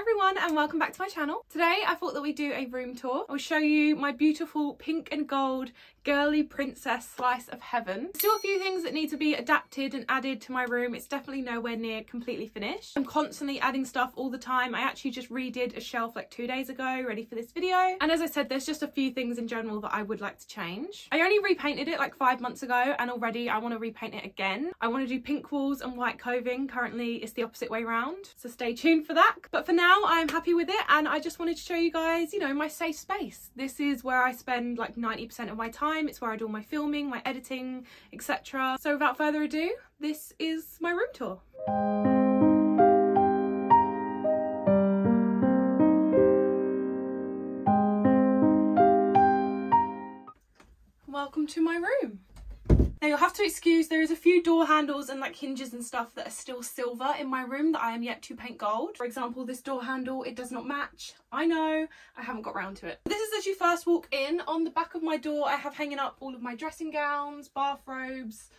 every everyone and welcome back to my channel. Today I thought that we'd do a room tour. I'll show you my beautiful pink and gold girly princess slice of heaven. Still a few things that need to be adapted and added to my room. It's definitely nowhere near completely finished. I'm constantly adding stuff all the time. I actually just redid a shelf like two days ago ready for this video. And as I said, there's just a few things in general that I would like to change. I only repainted it like five months ago and already I want to repaint it again. I want to do pink walls and white coving. Currently it's the opposite way around. So stay tuned for that. But for now I'm happy with it and I just wanted to show you guys, you know, my safe space. This is where I spend like 90% of my time. It's where I do all my filming, my editing, etc. So without further ado, this is my room tour. Welcome to my room. Now you'll have to excuse there is a few door handles and like hinges and stuff that are still silver in my room that I am yet to paint gold. For example this door handle it does not match. I know I haven't got round to it. This is as you first walk in. On the back of my door I have hanging up all of my dressing gowns, bathrobes,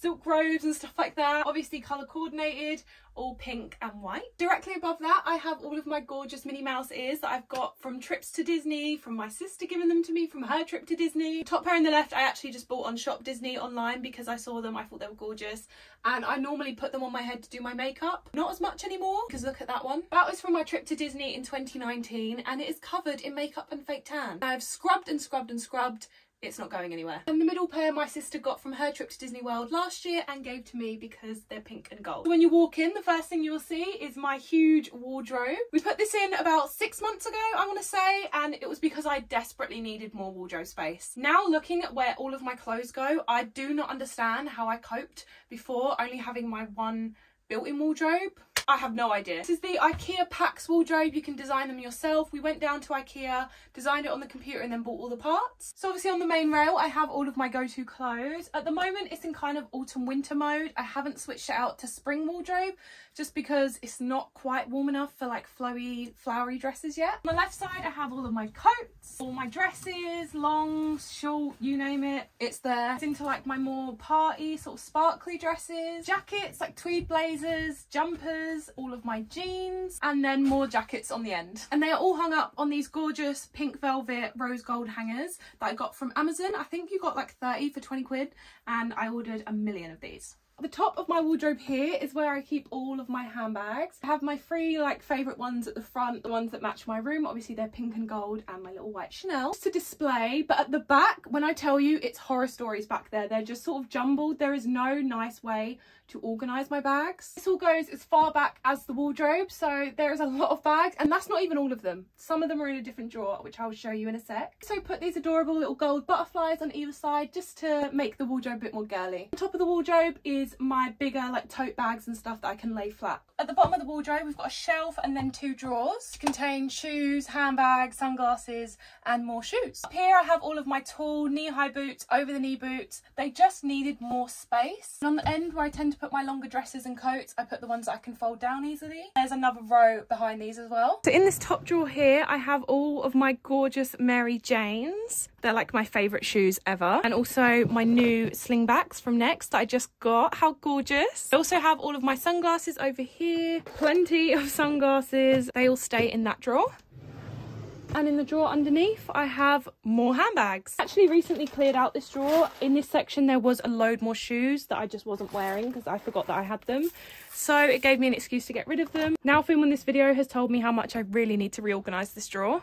silk robes and stuff like that. Obviously colour coordinated, all pink and white. Directly above that I have all of my gorgeous Minnie Mouse ears that I've got from trips to Disney, from my sister giving them to me from her trip to Disney. Top pair on the left I actually just bought on Shop Disney online because I saw them, I thought they were gorgeous and I normally put them on my head to do my makeup. Not as much anymore because look at that one. That was from my trip to Disney in 2019 and it is covered in makeup and fake tan. I've scrubbed and scrubbed and scrubbed it's not going anywhere. And the middle pair my sister got from her trip to Disney World last year and gave to me because they're pink and gold. When you walk in, the first thing you'll see is my huge wardrobe. We put this in about six months ago, I want to say, and it was because I desperately needed more wardrobe space. Now looking at where all of my clothes go, I do not understand how I coped before only having my one built-in wardrobe. I have no idea. This is the IKEA Pax wardrobe. You can design them yourself. We went down to IKEA, designed it on the computer and then bought all the parts. So obviously on the main rail, I have all of my go-to clothes. At the moment, it's in kind of autumn winter mode. I haven't switched it out to spring wardrobe just because it's not quite warm enough for like flowy, flowery dresses yet. On the left side, I have all of my coats, all my dresses, long, short, you name it. It's there. It's into like my more party, sort of sparkly dresses, jackets, like tweed blazers, jumpers, all of my jeans, and then more jackets on the end. And they are all hung up on these gorgeous pink velvet rose gold hangers that I got from Amazon. I think you got like 30 for 20 quid and I ordered a million of these. The top of my wardrobe here is where I keep all of my handbags. I have my three like favourite ones at the front, the ones that match my room. Obviously they're pink and gold and my little white Chanel to display. But at the back, when I tell you it's horror stories back there, they're just sort of jumbled. There is no nice way to organise my bags. This all goes as far back as the wardrobe, so there is a lot of bags, and that's not even all of them. Some of them are in a different drawer, which I will show you in a sec. So put these adorable little gold butterflies on either side just to make the wardrobe a bit more girly. On top of the wardrobe is my bigger like tote bags and stuff that I can lay flat. At the bottom of the wardrobe, we've got a shelf and then two drawers to contain shoes, handbags, sunglasses, and more shoes. Up here, I have all of my tall knee-high boots, over-the-knee boots. They just needed more space. And on the end where I tend to put my longer dresses and coats, I put the ones that I can fold down easily. There's another row behind these as well. So in this top drawer here, I have all of my gorgeous Mary Janes. They're like my favourite shoes ever. And also my new slingbacks from Next that I just got. How gorgeous. I also have all of my sunglasses over here. Plenty of sunglasses. They all stay in that drawer and in the drawer underneath I have more handbags. Actually recently cleared out this drawer. In this section there was a load more shoes that I just wasn't wearing because I forgot that I had them. So it gave me an excuse to get rid of them. Now filming this video has told me how much I really need to reorganise this drawer.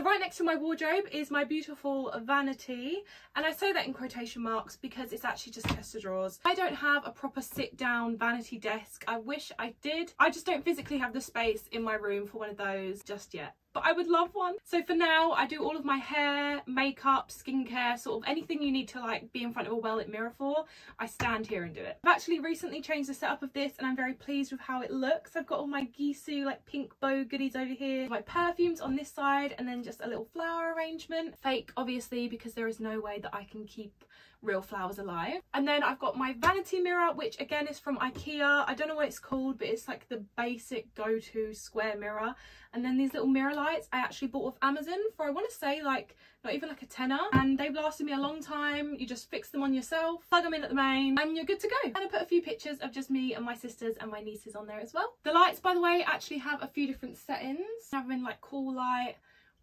Right next to my wardrobe is my beautiful vanity and I say that in quotation marks because it's actually just chest drawers. I don't have a proper sit down vanity desk. I wish I did. I just don't physically have the space in my room for one of those just yet but I would love one. So for now, I do all of my hair, makeup, skincare, sort of anything you need to like be in front of a well-lit mirror for, I stand here and do it. I've actually recently changed the setup of this and I'm very pleased with how it looks. I've got all my Gisou like pink bow goodies over here, my perfumes on this side and then just a little flower arrangement. Fake obviously because there is no way that I can keep real flowers alive. And then I've got my vanity mirror, which again is from Ikea. I don't know what it's called, but it's like the basic go-to square mirror. And then these little mirror lights I actually bought off Amazon for, I want to say like, not even like a tenner. And they've lasted me a long time. You just fix them on yourself, plug them in at the main, and you're good to go. And I put a few pictures of just me and my sisters and my nieces on there as well. The lights, by the way, actually have a few different settings. I have them in like cool light,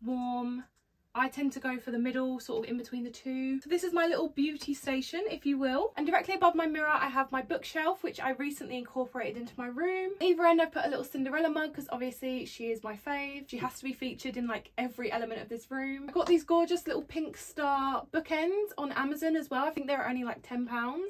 warm, I tend to go for the middle, sort of in between the two. So this is my little beauty station, if you will. And directly above my mirror, I have my bookshelf, which I recently incorporated into my room. Either end, I've put a little Cinderella mug, because obviously she is my fave. She has to be featured in like every element of this room. I've got these gorgeous little pink star bookends on Amazon as well. I think they're only like £10.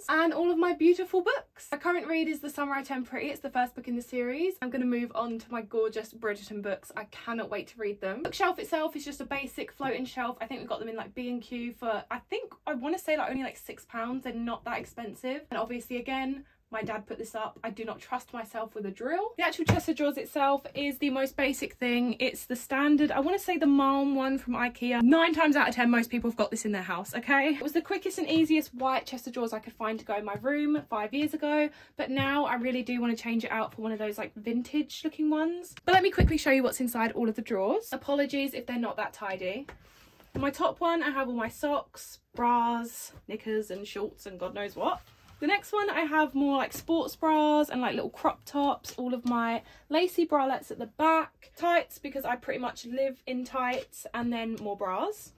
And all of my beautiful books. My current read is The Summer I Turned Pretty. It's the first book in the series. I'm going to move on to my gorgeous Bridgerton books. I cannot wait to read them. Bookshelf itself is just a basic float shelf. I think we got them in like B&Q for, I think, I want to say like only like six pounds. They're not that expensive. And obviously again, my dad put this up. I do not trust myself with a drill. The actual chest of drawers itself is the most basic thing. It's the standard, I want to say the Malm one from Ikea. Nine times out of ten, most people have got this in their house, okay? It was the quickest and easiest white chest of drawers I could find to go in my room five years ago. But now I really do want to change it out for one of those like vintage looking ones. But let me quickly show you what's inside all of the drawers. Apologies if they're not that tidy. For my top one, I have all my socks, bras, knickers and shorts and God knows what. The next one I have more like sports bras and like little crop tops, all of my lacy bralettes at the back, tights because I pretty much live in tights and then more bras.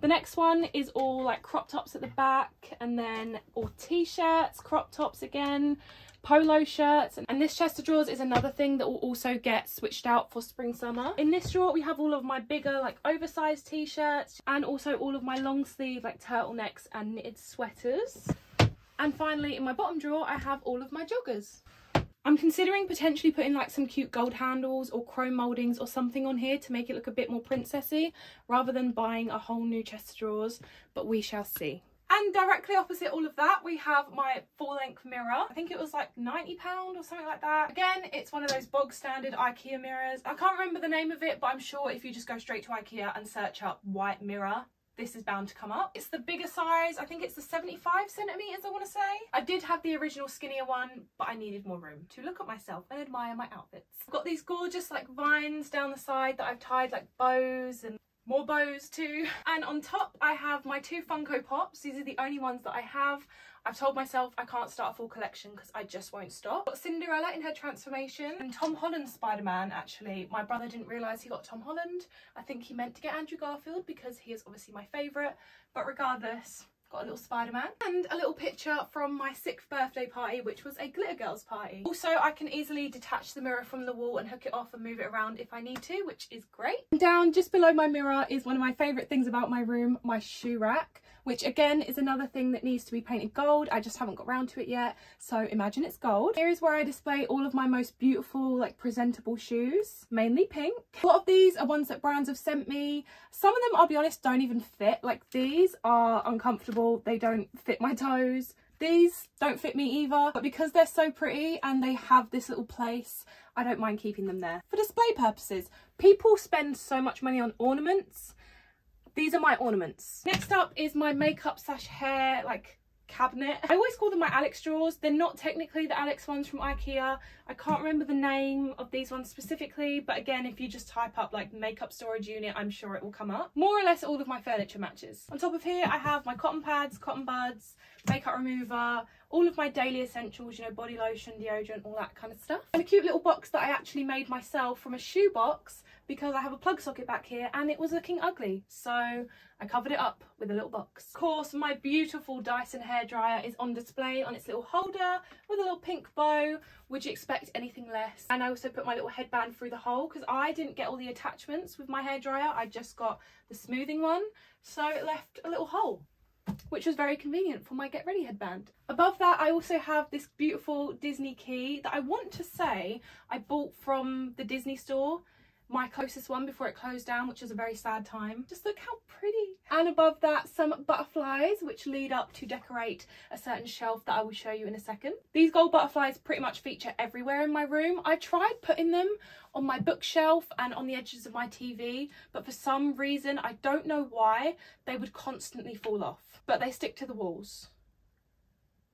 The next one is all like crop tops at the back and then all t-shirts, crop tops again, polo shirts and this chest of drawers is another thing that will also get switched out for spring summer. In this drawer we have all of my bigger like oversized t-shirts and also all of my long sleeve like turtlenecks and knitted sweaters and finally in my bottom drawer I have all of my joggers I'm considering potentially putting like some cute gold handles or chrome mouldings or something on here to make it look a bit more princessy rather than buying a whole new chest of drawers but we shall see. And directly opposite all of that, we have my full length mirror. I think it was like £90 or something like that. Again, it's one of those bog standard Ikea mirrors. I can't remember the name of it, but I'm sure if you just go straight to Ikea and search up white mirror, this is bound to come up. It's the bigger size. I think it's the 75 centimetres, I want to say. I did have the original skinnier one, but I needed more room to look at myself and admire my outfits. I've got these gorgeous like vines down the side that I've tied like bows and more bows too. And on top I have my two Funko Pops. These are the only ones that I have. I've told myself I can't start a full collection because I just won't stop. Got Cinderella in her transformation and Tom Holland Spider-Man actually. My brother didn't realise he got Tom Holland. I think he meant to get Andrew Garfield because he is obviously my favourite. But regardless, got a little Spider-Man and a little picture from my sixth birthday party which was a Glitter Girls party. Also I can easily detach the mirror from the wall and hook it off and move it around if I need to which is great. Down just below my mirror is one of my favourite things about my room, my shoe rack which again is another thing that needs to be painted gold. I just haven't got around to it yet. So imagine it's gold. Here is where I display all of my most beautiful, like presentable shoes, mainly pink. A lot of these are ones that brands have sent me. Some of them, I'll be honest, don't even fit. Like these are uncomfortable. They don't fit my toes. These don't fit me either, but because they're so pretty and they have this little place, I don't mind keeping them there. For display purposes, people spend so much money on ornaments these are my ornaments. Next up is my makeup slash hair like cabinet. I always call them my Alex drawers. They're not technically the Alex ones from Ikea. I can't remember the name of these ones specifically, but again, if you just type up like makeup storage unit, I'm sure it will come up. More or less all of my furniture matches. On top of here, I have my cotton pads, cotton buds, makeup remover, all of my daily essentials, you know, body lotion, deodorant, all that kind of stuff. And a cute little box that I actually made myself from a shoe box because I have a plug socket back here and it was looking ugly. So I covered it up with a little box. Of course, my beautiful Dyson hairdryer is on display on its little holder with a little pink bow. Would you expect anything less? And I also put my little headband through the hole because I didn't get all the attachments with my hairdryer. I just got the smoothing one. So it left a little hole which was very convenient for my get ready headband. Above that I also have this beautiful Disney key that I want to say I bought from the Disney store my closest one before it closed down, which was a very sad time. Just look how pretty. And above that, some butterflies, which lead up to decorate a certain shelf that I will show you in a second. These gold butterflies pretty much feature everywhere in my room. I tried putting them on my bookshelf and on the edges of my TV, but for some reason, I don't know why, they would constantly fall off. But they stick to the walls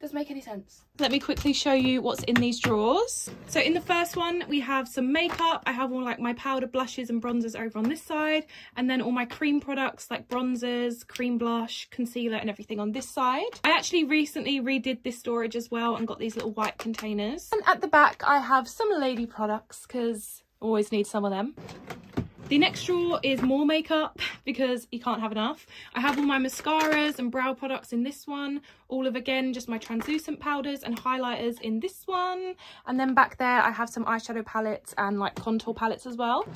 doesn't make any sense. Let me quickly show you what's in these drawers. So in the first one, we have some makeup. I have all like my powder blushes and bronzers over on this side. And then all my cream products like bronzers, cream blush, concealer and everything on this side. I actually recently redid this storage as well and got these little white containers. And at the back, I have some lady products because I always need some of them. The next drawer is more makeup because you can't have enough. I have all my mascaras and brow products in this one. All of, again, just my translucent powders and highlighters in this one. And then back there, I have some eyeshadow palettes and like contour palettes as well.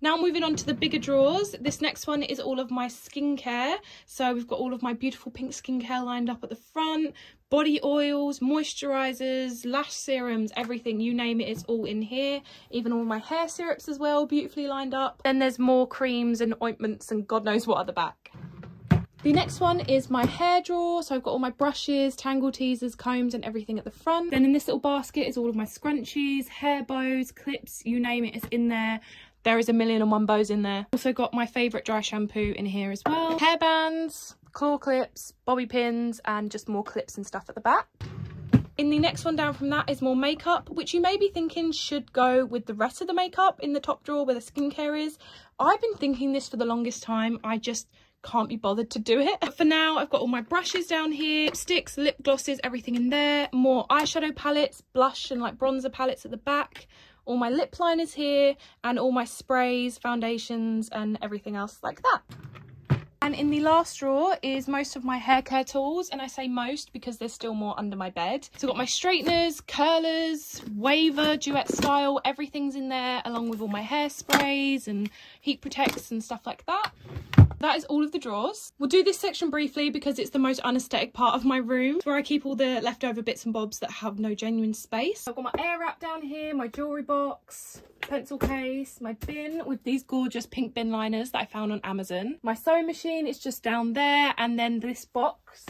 Now moving on to the bigger drawers. This next one is all of my skincare. So we've got all of my beautiful pink skincare lined up at the front. Body oils, moisturisers, lash serums, everything, you name it, it's all in here. Even all my hair syrups as well, beautifully lined up. Then there's more creams and ointments and God knows what at the back. The next one is my hair drawer. So I've got all my brushes, tangle teasers, combs and everything at the front. Then in this little basket is all of my scrunchies, hair bows, clips, you name it, it's in there. There is a million and one bows in there. Also got my favourite dry shampoo in here as well. Hair bands, claw clips, bobby pins and just more clips and stuff at the back. In the next one down from that is more makeup, which you may be thinking should go with the rest of the makeup in the top drawer where the skincare is. I've been thinking this for the longest time. I just can't be bothered to do it. But for now, I've got all my brushes down here, sticks, lip glosses, everything in there, more eyeshadow palettes, blush and like bronzer palettes at the back, all my lip liners here and all my sprays, foundations and everything else like that. And in the last drawer is most of my hair care tools. And I say most because there's still more under my bed. So I've got my straighteners, curlers, waver, duet style, everything's in there along with all my hairsprays and heat protects and stuff like that that is all of the drawers. We'll do this section briefly because it's the most unaesthetic part of my room. It's where I keep all the leftover bits and bobs that have no genuine space. I've got my Airwrap down here, my jewellery box, pencil case, my bin with these gorgeous pink bin liners that I found on Amazon. My sewing machine is just down there and then this box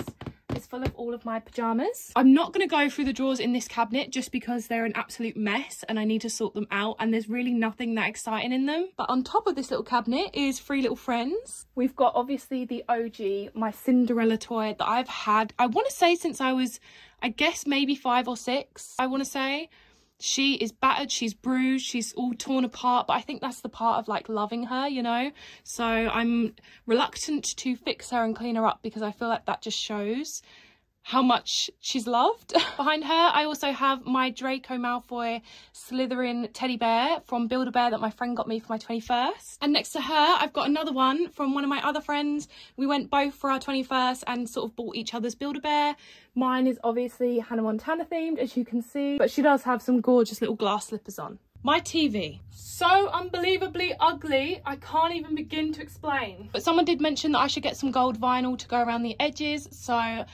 full of all of my pyjamas. I'm not going to go through the drawers in this cabinet just because they're an absolute mess and I need to sort them out and there's really nothing that exciting in them. But on top of this little cabinet is Three Little Friends. We've got obviously the OG, my Cinderella toy that I've had, I want to say since I was, I guess maybe five or six, I want to say she is battered she's bruised she's all torn apart but i think that's the part of like loving her you know so i'm reluctant to fix her and clean her up because i feel like that just shows how much she's loved. Behind her, I also have my Draco Malfoy Slytherin teddy bear from Build-A-Bear that my friend got me for my 21st. And next to her, I've got another one from one of my other friends. We went both for our 21st and sort of bought each other's Build-A-Bear. Mine is obviously Hannah Montana themed, as you can see, but she does have some gorgeous little glass slippers on. My TV. So unbelievably ugly, I can't even begin to explain. But someone did mention that I should get some gold vinyl to go around the edges, so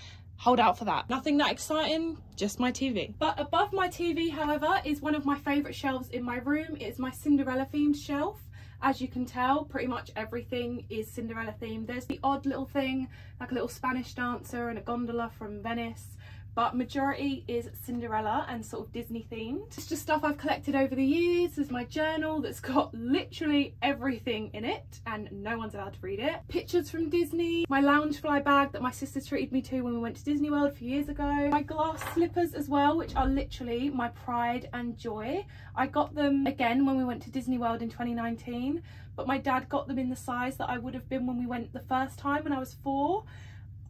hold out for that. Nothing that exciting, just my TV. But above my TV, however, is one of my favourite shelves in my room. It's my Cinderella themed shelf. As you can tell, pretty much everything is Cinderella themed. There's the odd little thing, like a little Spanish dancer and a gondola from Venice but majority is Cinderella and sort of Disney themed. It's just stuff I've collected over the years. There's my journal that's got literally everything in it and no one's allowed to read it. Pictures from Disney, my Loungefly bag that my sister treated me to when we went to Disney World a few years ago, my glass slippers as well, which are literally my pride and joy. I got them again when we went to Disney World in 2019, but my dad got them in the size that I would have been when we went the first time when I was four.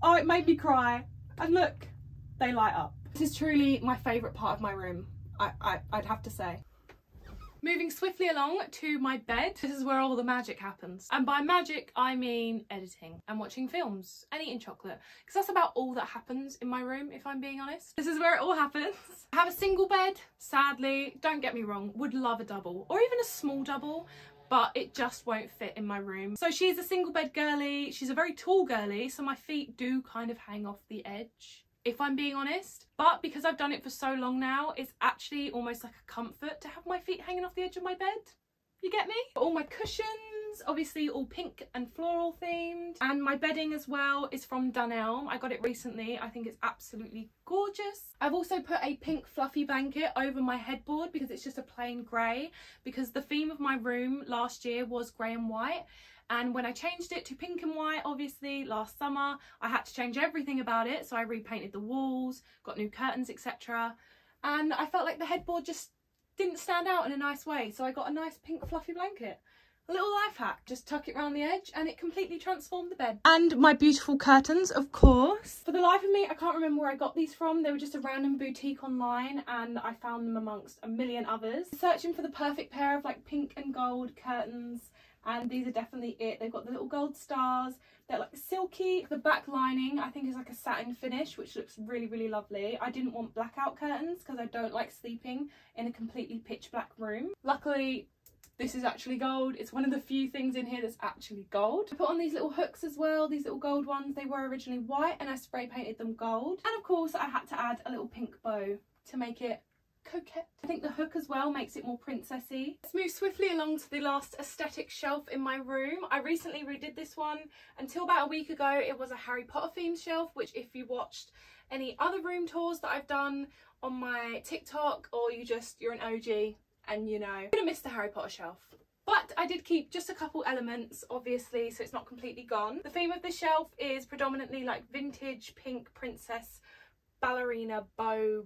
Oh, it made me cry. And look, they light up. This is truly my favourite part of my room, I, I, I'd have to say. Moving swiftly along to my bed, this is where all the magic happens. And by magic, I mean editing and watching films and eating chocolate. Because that's about all that happens in my room, if I'm being honest. This is where it all happens. I have a single bed, sadly, don't get me wrong, would love a double or even a small double, but it just won't fit in my room. So she's a single bed girly, she's a very tall girly, so my feet do kind of hang off the edge if I'm being honest. But because I've done it for so long now, it's actually almost like a comfort to have my feet hanging off the edge of my bed. You get me? All my cushions, obviously all pink and floral themed. And my bedding as well is from Dunelm. I got it recently. I think it's absolutely gorgeous. I've also put a pink fluffy blanket over my headboard because it's just a plain grey because the theme of my room last year was grey and white and when I changed it to pink and white obviously last summer I had to change everything about it. So I repainted the walls got new curtains etc and I felt like the headboard just didn't stand out in a nice way. So I got a nice pink fluffy blanket a little life hack. Just tuck it around the edge and it completely transformed the bed. And my beautiful curtains of course. For the life of me I can't remember where I got these from. They were just a random boutique online and I found them amongst a million others. Searching for the perfect pair of like pink and gold curtains. And these are definitely it. They've got the little gold stars. They're like silky. The back lining i think is like a satin finish which looks really really lovely. I didn't want blackout curtains because i don't like sleeping in a completely pitch black room. Luckily this is actually gold it's one of the few things in here that's actually gold i put on these little hooks as well these little gold ones they were originally white and i spray painted them gold and of course i had to add a little pink bow to make it coquette. I think the hook as well makes it more princessy. Let's move swiftly along to the last aesthetic shelf in my room. I recently redid this one. Until about a week ago it was a Harry Potter themed shelf which if you watched any other room tours that I've done on my TikTok or you just, you're an OG and you know, you're gonna miss the Harry Potter shelf. But I did keep just a couple elements, obviously, so it's not completely gone. The theme of the shelf is predominantly like vintage pink princess ballerina bow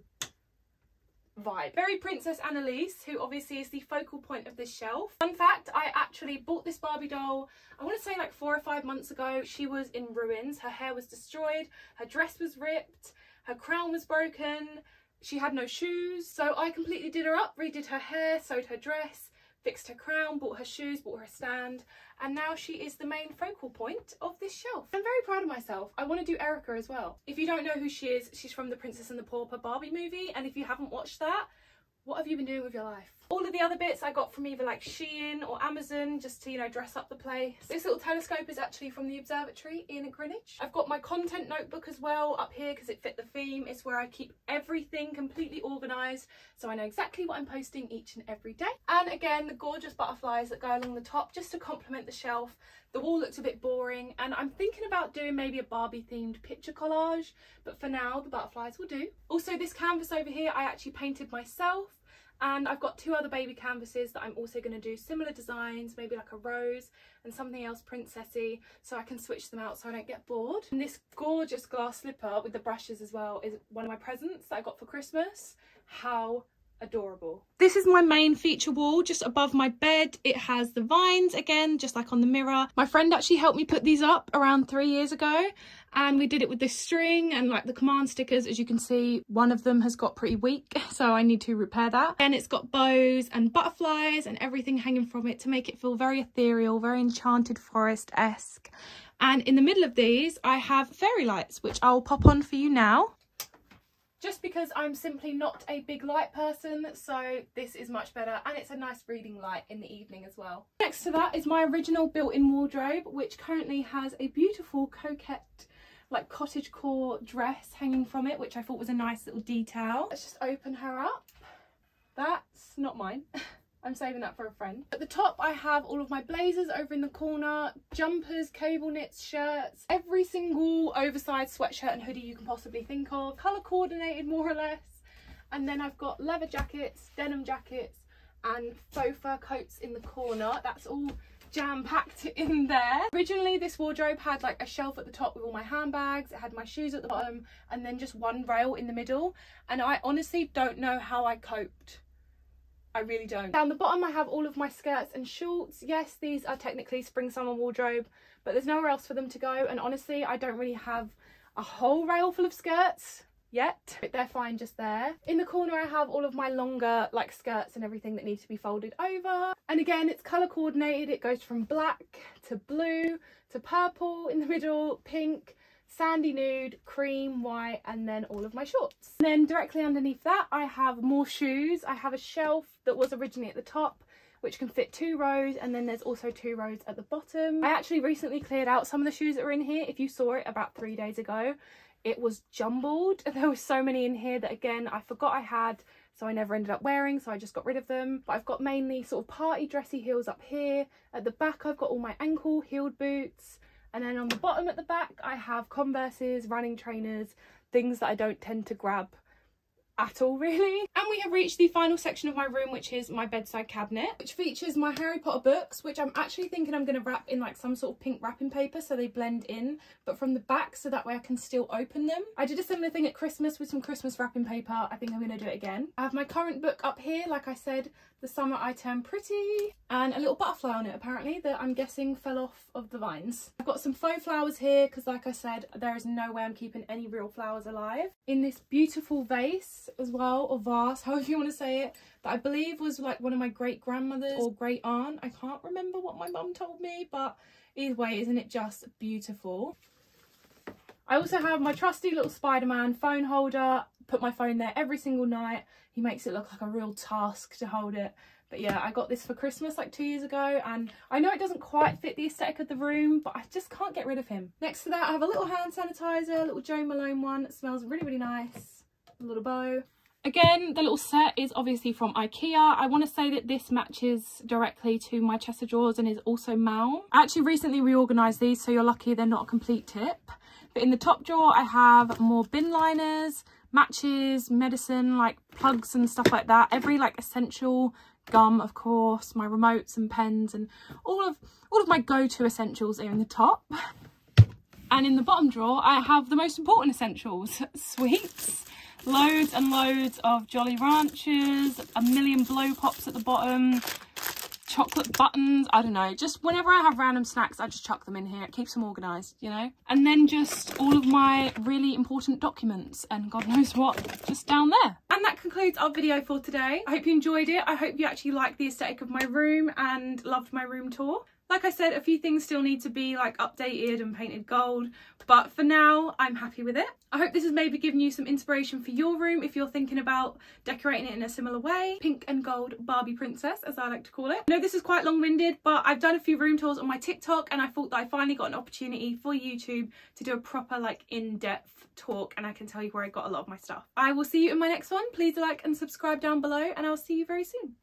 vibe. Very Princess Anneliese, who obviously is the focal point of this shelf. Fun fact, I actually bought this Barbie doll, I want to say like four or five months ago. She was in ruins. Her hair was destroyed, her dress was ripped, her crown was broken, she had no shoes. So I completely did her up, redid her hair, sewed her dress, fixed her crown, bought her shoes, bought her a stand, and now she is the main focal point of this shelf. I'm very proud of myself. I want to do Erika as well. If you don't know who she is, she's from the Princess and the Pauper Barbie movie, and if you haven't watched that, what have you been doing with your life? All of the other bits I got from either like Shein or Amazon just to, you know, dress up the place. This little telescope is actually from the observatory in Greenwich. I've got my content notebook as well up here because it fit the theme. It's where I keep everything completely organised so I know exactly what I'm posting each and every day. And again, the gorgeous butterflies that go along the top just to complement the shelf. The wall looks a bit boring and I'm thinking about doing maybe a Barbie themed picture collage, but for now the butterflies will do. Also this canvas over here I actually painted myself and I've got two other baby canvases that I'm also going to do similar designs maybe like a rose and something else princessy so I can switch them out so I don't get bored and this gorgeous glass slipper with the brushes as well is one of my presents that I got for Christmas how adorable. This is my main feature wall just above my bed. It has the vines again, just like on the mirror. My friend actually helped me put these up around three years ago and we did it with this string and like the command stickers. As you can see, one of them has got pretty weak, so I need to repair that. And it's got bows and butterflies and everything hanging from it to make it feel very ethereal, very enchanted forest-esque. And in the middle of these, I have fairy lights, which I'll pop on for you now just because I'm simply not a big light person so this is much better and it's a nice reading light in the evening as well. Next to that is my original built-in wardrobe which currently has a beautiful coquette like cottage core dress hanging from it which I thought was a nice little detail. Let's just open her up. That's not mine. I'm saving that for a friend. At the top I have all of my blazers over in the corner, jumpers, cable knits, shirts, every single oversized sweatshirt and hoodie you can possibly think of, colour coordinated more or less. And then I've got leather jackets, denim jackets and faux fur coats in the corner. That's all jam-packed in there. Originally this wardrobe had like a shelf at the top with all my handbags, it had my shoes at the bottom and then just one rail in the middle and I honestly don't know how I coped I really don't. Down the bottom I have all of my skirts and shorts. Yes, these are technically spring summer wardrobe, but there's nowhere else for them to go. And honestly, I don't really have a whole rail full of skirts yet. But they're fine just there. In the corner I have all of my longer like skirts and everything that need to be folded over. And again, it's colour coordinated. It goes from black to blue to purple in the middle, pink, sandy nude, cream, white, and then all of my shorts. And then directly underneath that, I have more shoes. I have a shelf that was originally at the top, which can fit two rows and then there's also two rows at the bottom. I actually recently cleared out some of the shoes that were in here. If you saw it about three days ago, it was jumbled. There were so many in here that again, I forgot I had so I never ended up wearing so I just got rid of them but I've got mainly sort of party dressy heels up here at the back I've got all my ankle heeled boots and then on the bottom at the back I have Converses, running trainers, things that I don't tend to grab at all really. And we have reached the final section of my room which is my bedside cabinet which features my Harry Potter books which I'm actually thinking I'm going to wrap in like some sort of pink wrapping paper so they blend in but from the back so that way I can still open them. I did a similar thing at Christmas with some Christmas wrapping paper. I think I'm going to do it again. I have my current book up here like I said the summer I turned pretty and a little butterfly on it apparently that I'm guessing fell off of the vines. I've got some faux flowers here because like I said there is no way I'm keeping any real flowers alive. In this beautiful vase as well or vase however you want to say it that I believe was like one of my great grandmothers or great aunt. I can't remember what my mum told me but either way isn't it just beautiful. I also have my trusty little Spider-Man phone holder put my phone there every single night. He makes it look like a real task to hold it. But yeah, I got this for Christmas like two years ago and I know it doesn't quite fit the aesthetic of the room, but I just can't get rid of him. Next to that, I have a little hand sanitizer, little Joe Malone one. It smells really, really nice. Little bow. Again, the little set is obviously from Ikea. I want to say that this matches directly to my chest of drawers and is also Malm. I actually recently reorganised these, so you're lucky they're not a complete tip. But in the top drawer, I have more bin liners, matches, medicine, like plugs and stuff like that. Every like essential gum, of course, my remotes and pens and all of all of my go-to essentials are in the top. And in the bottom drawer, I have the most important essentials, sweets, loads and loads of Jolly Ranchers, a million blow pops at the bottom, chocolate buttons, I don't know, just whenever I have random snacks, I just chuck them in here. It keeps them organised, you know? And then just all of my really important documents and God knows what just down there. And that concludes our video for today. I hope you enjoyed it. I hope you actually liked the aesthetic of my room and loved my room tour. Like I said, a few things still need to be like updated and painted gold, but for now, I'm happy with it. I hope this has maybe given you some inspiration for your room if you're thinking about decorating it in a similar way. Pink and gold Barbie princess, as I like to call it. I know this is quite long-winded, but I've done a few room tours on my TikTok and I thought that I finally got an opportunity for YouTube to do a proper like in-depth talk and I can tell you where I got a lot of my stuff. I will see you in my next one. Please like and subscribe down below and I'll see you very soon.